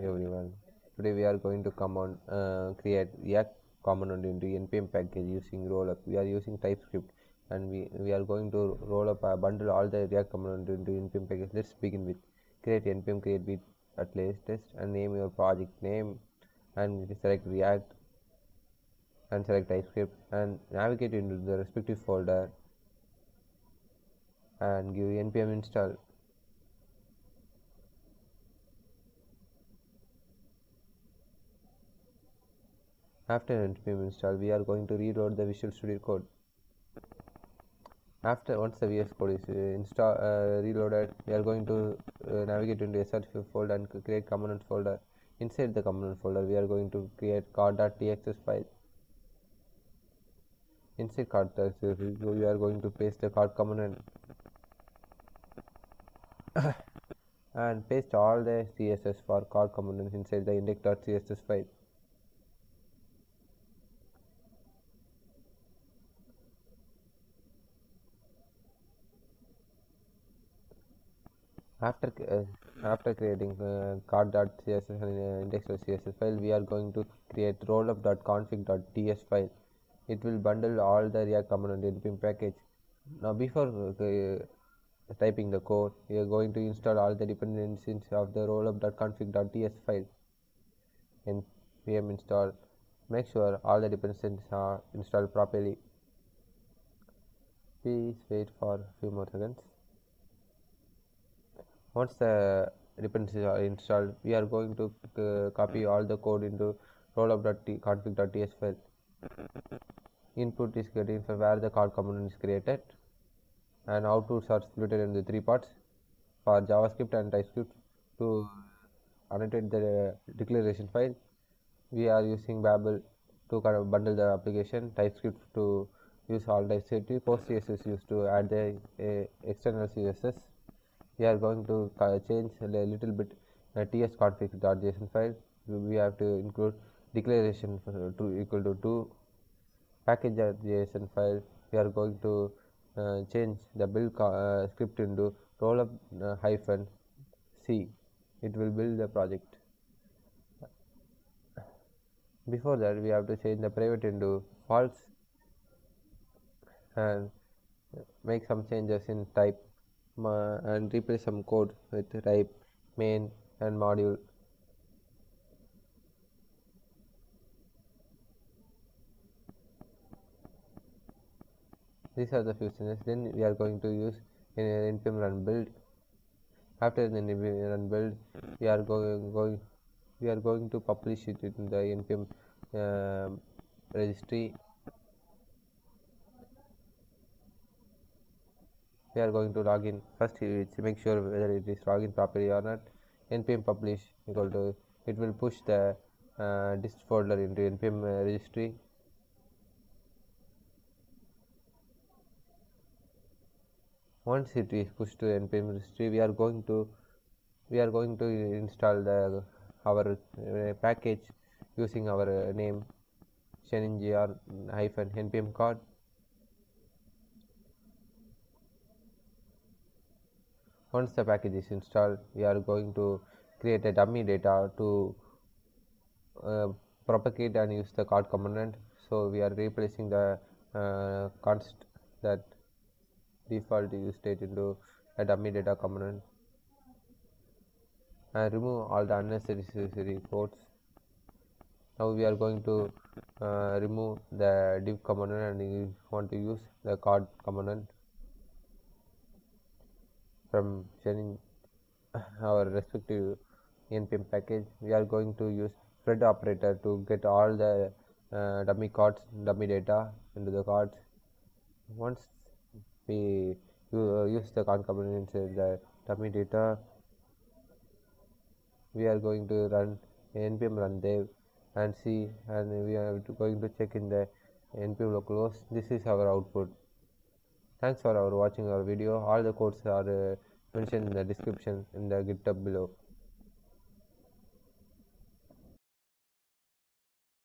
everyone. Today we are going to come on uh, create React component into npm package using rollup. We are using TypeScript and we, we are going to roll up a bundle all the React component into npm package. Let's begin vite create npm create with at latest and name your project name and select React and select TypeScript and navigate into the respective folder and give npm install After npm install, we are going to reload the Visual Studio Code. After once the VS Code is uh, install uh, reloaded, we are going to uh, navigate into SRC folder and create component folder. Inside the component folder, we are going to create card.tsx file. Inside card.tsx, we are going to paste the card component and paste all the CSS for card components inside the index.css file. After uh, after creating uh, card.css and uh, index.css file we are going to create rollup.config.ts file. It will bundle all the react component npm package. Now before uh, typing the code we are going to install all the dependencies of the rollup.config.ts file. Npm install make sure all the dependencies are installed properly. Please wait for a few more seconds once the dependencies are installed we are going to uh, copy all the code into rollup.config.ts file input is getting for where the card component is created and outputs are split into three parts for javascript and typescript to annotate the declaration file. We are using babel to kind of bundle the application typescript to use all typescript postcss is used to add the uh, external css we are going to change a little bit uh, tsconfig.json file. We have to include declaration to equal to 2 package.json file we are going to uh, change the build uh, script into rollup uh, hyphen c. It will build the project. Before that we have to change the private into false and make some changes in type and replace some code with type main and module. These are the few changes. Then we are going to use in npm run build. After the npm run build we are going, going we are going to publish it in the npm uh, registry we are going to log in. First make sure whether it is login properly or not. Npm publish equal to it will push the uh, dist folder into npm uh, registry. Once it is pushed to npm registry we are going to we are going to install the our uh, package using our uh, name sheninthjr hyphen npm card once the package is installed we are going to create a dummy data to uh, propagate and use the card component. So we are replacing the uh, const that default use state into a dummy data component. And remove all the unnecessary codes. Now we are going to uh, remove the div component and we want to use the card component from sharing our respective npm package. We are going to use spread operator to get all the uh, dummy cards dummy data into the cards. Once we uh, use the inside the dummy data we are going to run npm run dev and see and we are going to check in the npm localhost. This is our output thanks for our watching our video. All the codes are uh, mentioned in the description in the github below